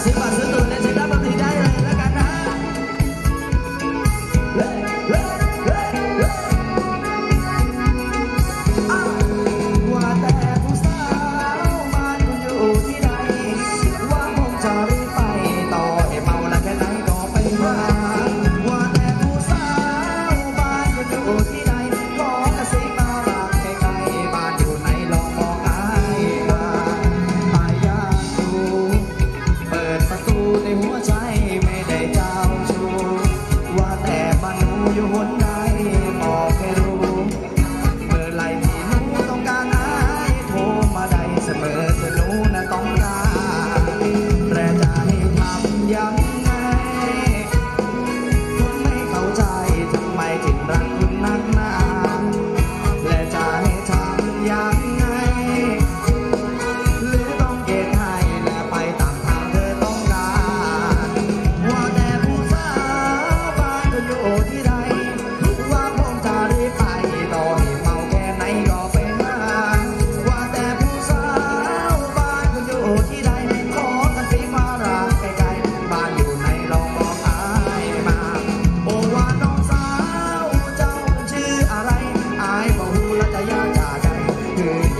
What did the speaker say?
fazer passando muốn good.